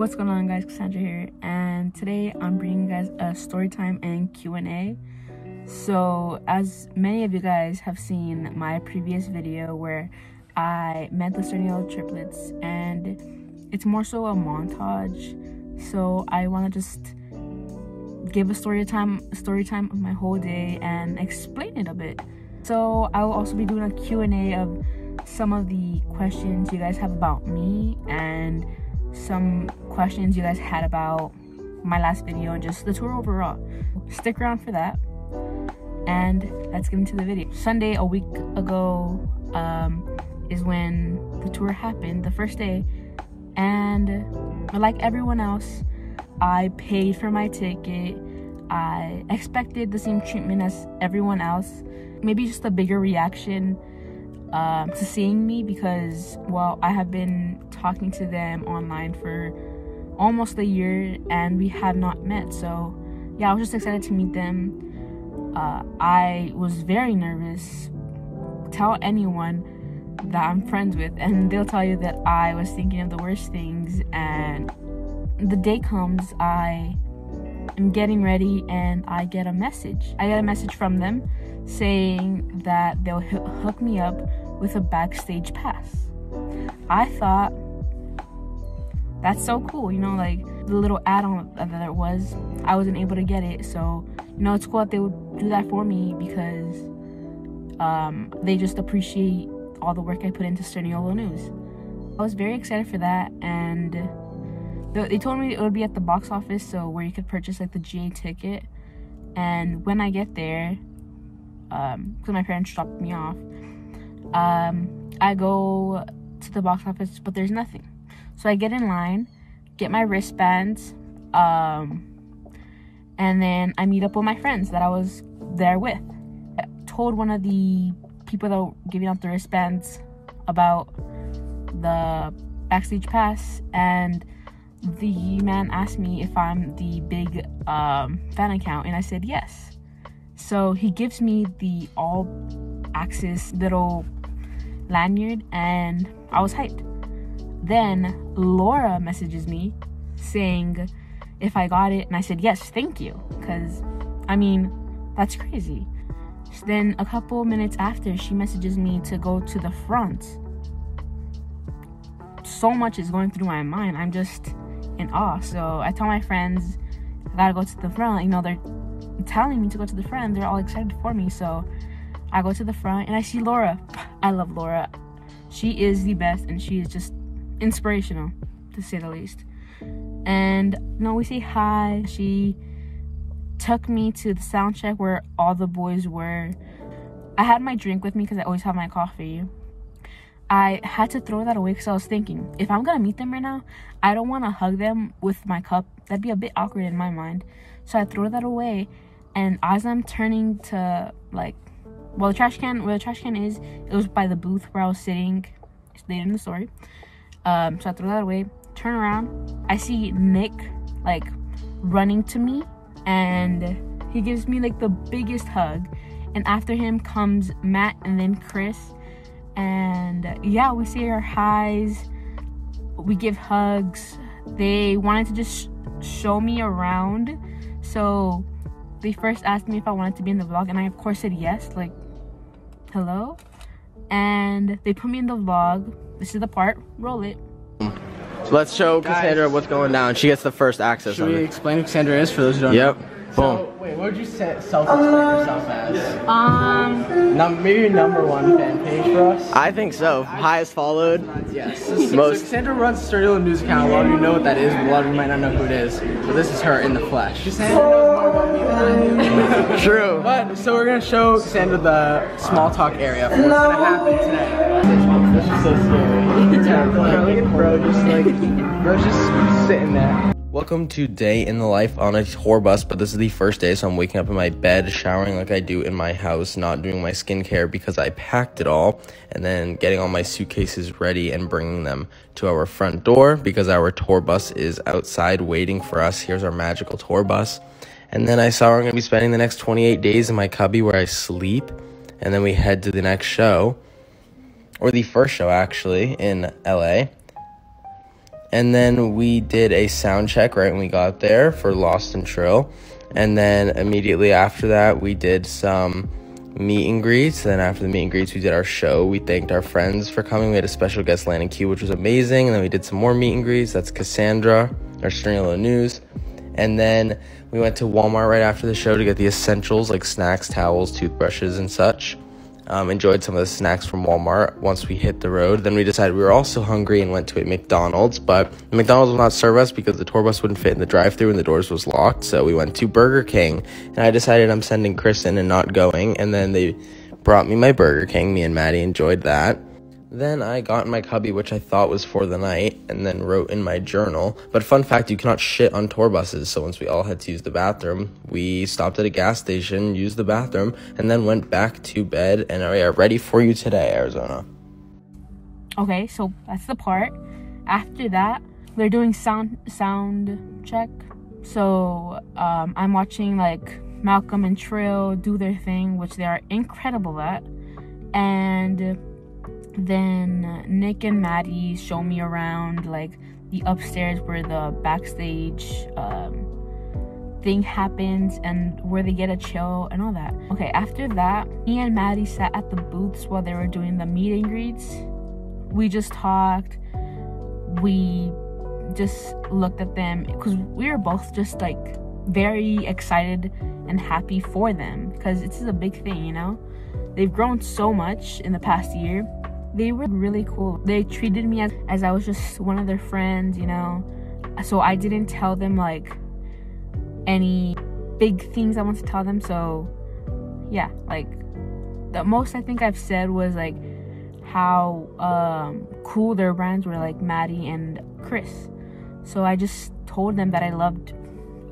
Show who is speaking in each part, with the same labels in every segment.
Speaker 1: What's going on guys, Kasandra here, and today I'm bringing you guys a story time and Q&A. So, as many of you guys have seen my previous video where I met the Sturniolo triplets, and it's more so a montage, so I want to just give a story time, story time of my whole day and explain it a bit. So, I will also be doing a Q&A of some of the questions you guys have about me and some questions you guys had about my last video and just the tour overall. Stick around for that. And let's get into the video. Sunday, a week ago, um, is when the tour happened, the first day. And like everyone else, I paid for my ticket. I expected the same treatment as everyone else. Maybe just a bigger reaction um, to seeing me because, well, I have been talking to them online for almost a year and we have not met. So, yeah, I was just excited to meet them. Uh, I was very nervous. Tell anyone that I'm friends with, and they'll tell you that I was thinking of the worst things. And the day comes, I am getting ready, and I get a message. I get a message from them saying that they'll hook me up with a backstage pass. I thought that's so cool, you know, like the little add on that it was, I wasn't able to get it. So, you know, it's cool that they would do that for me because um, they just appreciate all the work I put into Sturniolo News. I was very excited for that, and they told me it would be at the box office, so where you could purchase like the GA ticket. And when I get there, because um, my parents dropped me off, um, I go to the box office, but there's nothing. So I get in line, get my wristbands, um, and then I meet up with my friends that I was there with. I told one of the people that were giving out the wristbands about the backstage pass, and the man asked me if I'm the big um, fan account, and I said yes. So he gives me the all access little lanyard and I was hyped. Then Laura messages me saying if I got it and I said yes, thank you cuz I mean, that's crazy. So then a couple minutes after she messages me to go to the front. So much is going through my mind. I'm just in awe. So I tell my friends I got to go to the front. You know, they're telling me to go to the front. They're all excited for me. So I go to the front and I see Laura. I love Laura. She is the best and she is just inspirational, to say the least. And know, we say hi. She took me to the sound check where all the boys were. I had my drink with me because I always have my coffee. I had to throw that away because I was thinking, if I'm gonna meet them right now, I don't want to hug them with my cup. That'd be a bit awkward in my mind. So I throw that away, and as I'm turning to like well the trash can where the trash can is it was by the booth where i was sitting It's later in the story um so i throw that away turn around. I see nick like running to me and he gives me like the biggest hug. And after him comes matt and then chris. And yeah we say our highs. We give hugs. They wanted to just show me around. So they first asked me if I wanted to be in the vlog, and I of course said yes, like, hello. And they put me in the vlog. This is the part. Roll it.
Speaker 2: So let's show Guys. Kasandra what's going down. She gets the first access.
Speaker 3: Should we explain who Kasandra is for those who don't
Speaker 2: yep.
Speaker 3: know?
Speaker 2: Boom.
Speaker 3: So, wait, what would you say, self-explain yourself as?
Speaker 1: Um,
Speaker 3: Num maybe number one fan page for us.
Speaker 2: I think so. Highest followed.
Speaker 3: Yes. Most. So Kasandra runs Sturniolo News account. A lot of you know what that is. But a lot of you might not know who it is. So this is her in the flesh. Kasandra knows more
Speaker 2: True.
Speaker 3: But so we're gonna show Kasandra the small talk area for what's gonna happen today. This is so scary. bro, bro, just like, bro's just sitting there.
Speaker 2: Welcome to day in the life on a tour bus, but this is the first day, so I'm waking up in my bed, showering like I do in my house, not doing my skincare because I packed it all, and then getting all my suitcases ready and bringing them to our front door because our tour bus is outside waiting for us. Here's our magical tour bus. And then I saw I'm gonna be spending the next 28 days in my cubby where I sleep, and then we head to the next show, or the first show actually, in LA. And then we did a sound check right when we got there for Lost and Trill. And then immediately after that, we did some meet and greets. Then after the meet and greets, we did our show. We thanked our friends for coming. We had a special guest, Landon Cube, which was amazing. And then we did some more meet and greets. That's Kasandra, our Sturniolo News. And then we went to Walmart right after the show to get the essentials like snacks, towels, toothbrushes, and such. Um, enjoyed some of the snacks from Walmart once we hit the road. Then we decided we were also hungry and went to a McDonald's, but McDonald's will not serve us because the tour bus wouldn't fit in the drive-through and the doors was locked. So we went to Burger King, and I decided I'm sending Chris in and not going. And then they brought me my Burger King. Me and Maddie enjoyed that. Then I got in my cubby, which I thought was for the night, and then wrote in my journal. But fun fact, you cannot shit on tour buses. So once we all had to use the bathroom, we stopped at a gas station, used the bathroom, and then went back to bed. And we are ready for you today, Arizona.
Speaker 1: Okay, so that's the part. After that, they're doing sound sound check. So um, I'm watching like Malcolm and Trill do their thing, which they are incredible at, and then Nick and Maddie show me around like the upstairs where the backstage um, thing happens and where they get a chill and all that. Okay, after that, me and Maddie sat at the booths while they were doing the meet and greets. We just talked. We just looked at them because we were both just like very excited and happy for them because is a big thing, you know? They've grown so much in the past year they were really cool. They treated me as, as I was just one of their friends, you know. So I didn't tell them like any big things I want to tell them. So yeah, like the most I think I've said was like how um, cool their brands were, like Maddie and Chris. So I just told them that I loved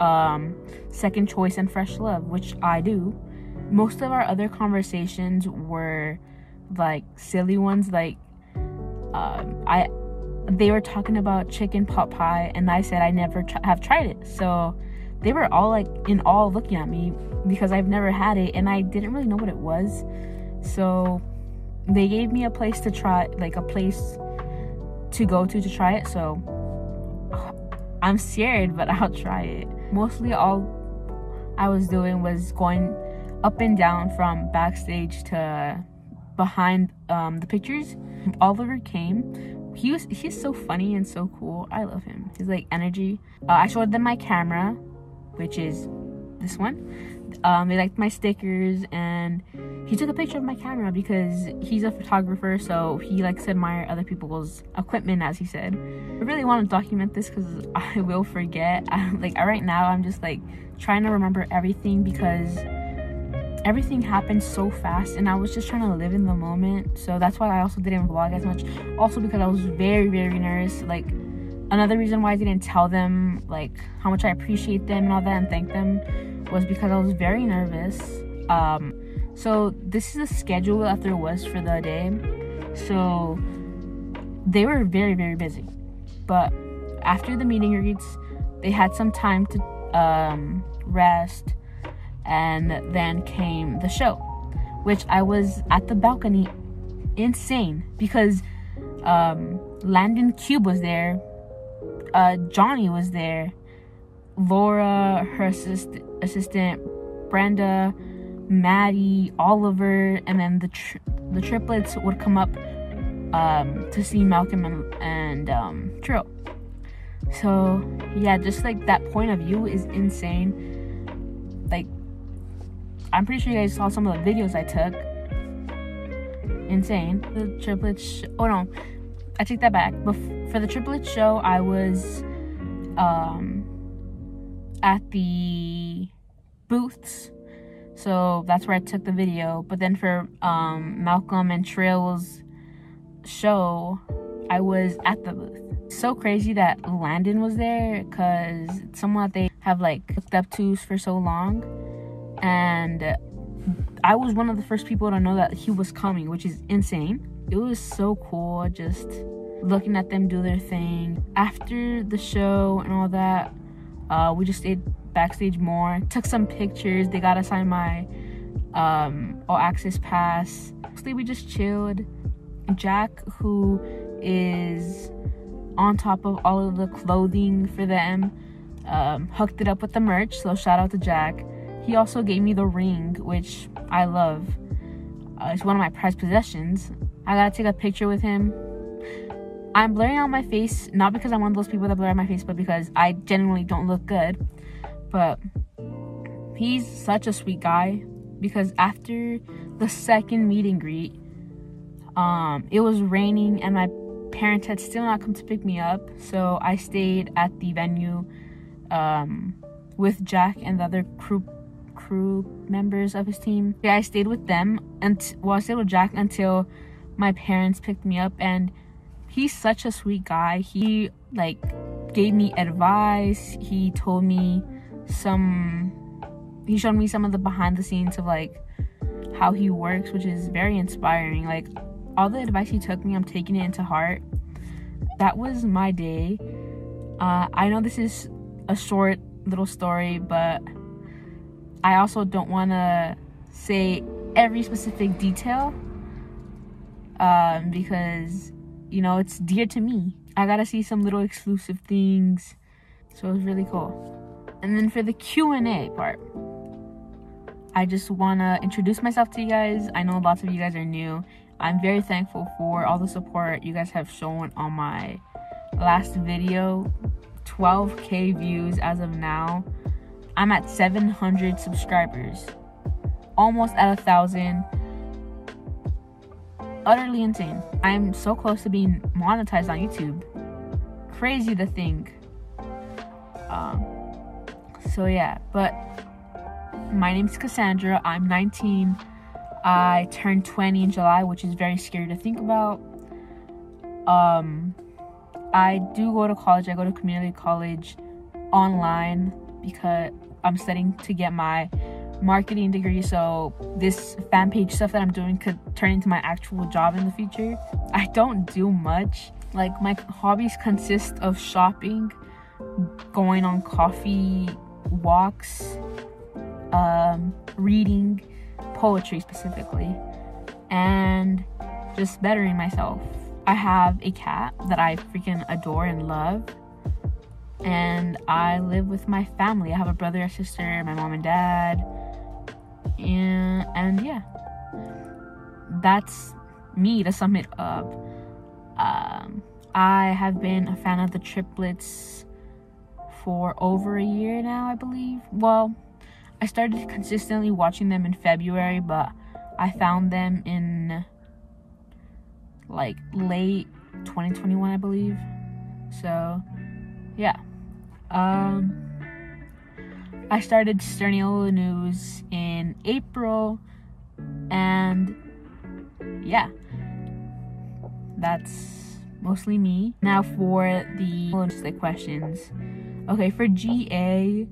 Speaker 1: um, Second Choice and Fresh Love, which I do. Most of our other conversations were like silly ones like um, I they were talking about chicken pot pie and I said I never tr- have tried it. So they were all like in all looking at me because I've never had it and I didn't really know what it was. So they gave me a place to try like a place to go to to try it. So I'm scared, but I'll try it. Mostly all I was doing was going up and down from backstage to behind um, the pictures. Oliver came. He was he's so funny and so cool. I love him. He's like energy. Uh, I showed them my camera, which is this one. Um, they liked my stickers and he took a picture of my camera because he's a photographer so he likes to admire other people's equipment as he said i really want to document this because i will forget I, like right now i'm just like trying to remember everything because everything happened so fast and I was just trying to live in the moment. So that's why I also didn't vlog as much. Also because I was very, very nervous. Like another reason why I didn't tell them like how much I appreciate them and all that and thank them was because I was very nervous. Um so this is the schedule that there was for the day. So they were very, very busy. But after the meeting greets, they had some time to um, rest and then came the show, which I was at the balcony insane because um, Landon Cube was there, uh, Johnny was there, Laura, her assist- assistant, Brenda, Maddie, Oliver, and then the the triplets would come up um, to see Malcolm and, and um, Trill. So yeah, just like that point of view is insane. I'm pretty sure you guys saw some of the videos I took. Insane. The triplet. Sh- oh no, I take that back. But for the triplet show, I was um at the booths. So that's where I took the video. But then for um, Malcolm and Trill's show, I was at the booth. So crazy that Landon was there because someone that they have like looked up to for so long and I was one of the first people to know that he was coming, which is insane. It was so cool just looking at them do their thing. After the show and all that, uh, we just stayed backstage more, took some pictures. They got us on my um, all access pass. Mostly we just chilled. Jack, who is on top of all of the clothing for them, um, hooked it up with the merch. So shout out to Jack. He also gave me the ring, which I love. Uh, it's one of my prized possessions. I gotta take a picture with him. I'm blurring out my face, not because I'm one of those people that blur out my face, but because I genuinely don't look good. But he's such a sweet guy because after the second meet and greet, um, it was raining and my parents had still not come to pick me up, so I stayed at the venue um, with Jack and the other crew crew members of his team. Yeah, I stayed with them and well, I stayed with Jack until my parents picked me up, and he's such a sweet guy. He like gave me advice. He told me some. He showed me some of the behind the scenes of like how he works, which is very inspiring. Like all the advice he took me, I'm taking it into heart. That was my day. Uh, I know this is a short little story, but I also don't want to say every specific detail um, because you know it's dear to me. I gotta see some little exclusive things, so it was really cool. And then for the Q and A part, I just wanna introduce myself to you guys. I know lots of you guys are new I'm very thankful for all the support you guys have shown on my last video. 12k views as of now. I'm at 700 subscribers. Almost at a thousand. Utterly insane. I'm so close to being monetized on YouTube. Crazy to think. Um, so yeah, but my name is Kasandra. I'm 19. I turned 20 in July, which is very scary to think about. Um, I do go to college. I go to community college online because I'm studying to get my marketing degree. So this fan page stuff that I'm doing could turn into my actual job in the future. I don't do much. Like my hobbies consist of shopping, going on coffee walks, um, reading poetry specifically, and just bettering myself. I have a cat that I freaking adore and love. And I live with my family. I have a brother, a sister, my mom and dad. And, and yeah. That's me to sum it up. Um, I have been a fan of the triplets for over a year now, I believe. Well, I started consistently watching them in February, but I found them in like late 2021, I believe. So, yeah. Um I started Sturniolo News in April and yeah. That's mostly me. Now for the questions. Okay, for GA,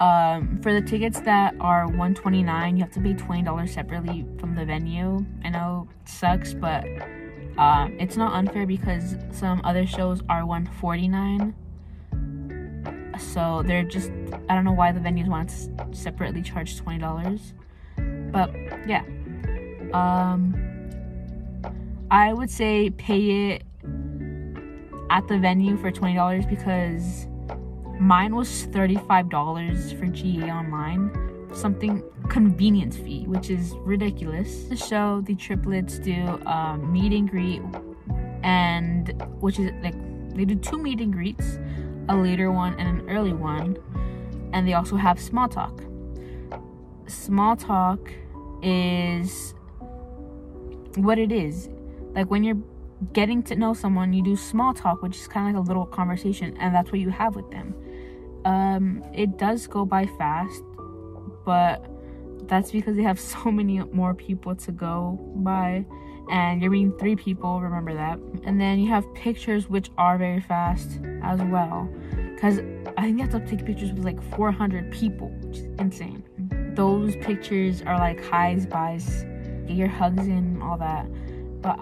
Speaker 1: um, for the tickets that are 129 you have to pay $20 separately from the venue i know it sucks but um, it's not unfair because some other shows are 149 so they're just i don't know why the venues want to separately charge $20 but yeah um i would say pay it at the venue for $20 because Mine was $35 for GA online, something convenience fee, which is ridiculous. The show, the triplets do um, meet and greet, and which is like they do two meet and greets, a later one and an early one, and they also have small talk. Small talk is what it is. Like when you're getting to know someone, you do small talk, which is kind of like a little conversation, and that's what you have with them. Um, it does go by fast, but that's because they have so many more people to go by, and you're meeting three people. Remember that. And then you have pictures, which are very fast as well, because I think you have to take pictures with like 400 people, which is insane. Those pictures are like highs, buys, get your hugs in, all that. But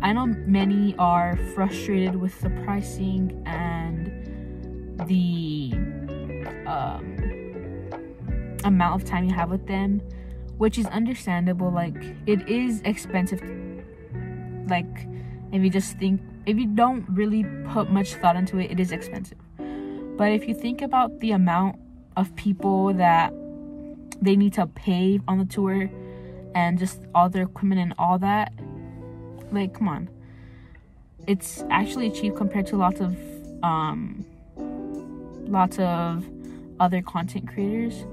Speaker 1: I know many are frustrated with the pricing and the um, amount of time you have with them, which is understandable. Like, it is expensive. Like, if you just think if you don't really put much thought into it, it is expensive. But if you think about the amount of people that they need to pay on the tour and just all their equipment and all that, like come on. It's actually cheap compared to lots of um lots of other content creators.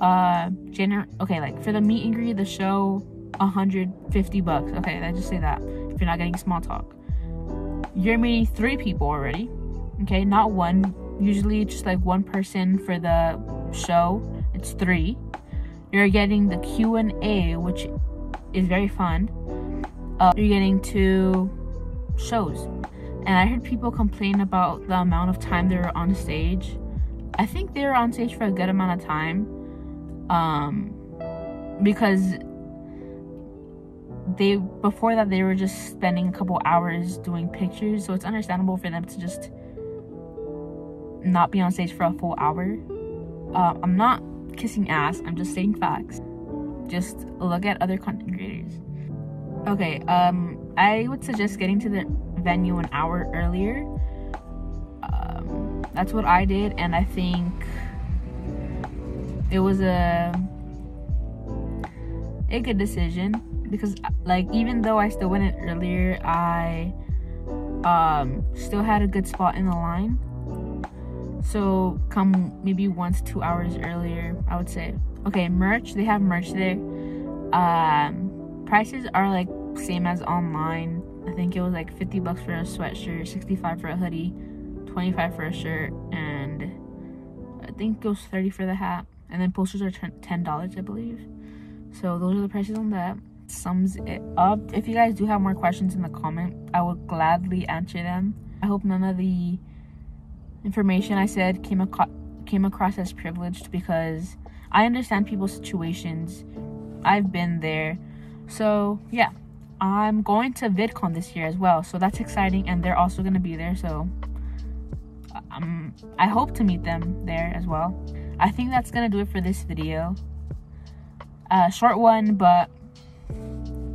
Speaker 1: Uh gener okay, like for the meet and greet, the show 150 bucks. Okay, I just say that. If you're not getting small talk. You're meeting three people already. Okay, not one. Usually just like one person for the show. It's three. You're getting the Q&A, which is very fun. Uh, you're getting two shows. And I heard people complain about the amount of time they were on stage. I think they were on stage for a good amount of time. Um, because they before that they were just spending a couple hours doing pictures so it's understandable for them to just not be on stage for a full hour. Uh, i'm not kissing ass i'm just saying facts. Just look at other content creators. Okay um i would suggest getting to the venue an hour earlier. Um, that's what i did and i think it was a a good decision because like even though I still went in earlier, I um still had a good spot in the line. So come maybe once two hours earlier, I would say. Okay, merch, they have merch there. Um prices are like same as online. I think it was like 50 bucks for a sweatshirt, 65 for a hoodie, 25 for a shirt, and I think it was 30 for the hat. And then posters are $10, I believe. So those are the prices on that sums it up. If you guys do have more questions in the comment, I will gladly answer them. I hope none of the information I said came, ac- came across as privileged because I understand people's situations. I've been there. So, yeah. I'm going to VidCon this year as well. So that's exciting and they're also going to be there. So um, I hope to meet them there as well. I think that's going to do it for this video. A short one, but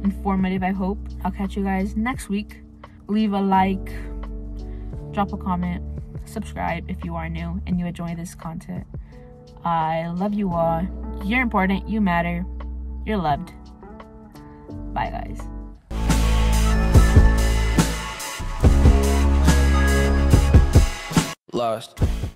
Speaker 1: informative, I hope. I'll catch you guys next week. Leave a like, drop a comment, subscribe if you are new and you enjoy this content. I love you all. You're important, you matter, you're loved. Bye, guys.
Speaker 2: Lost.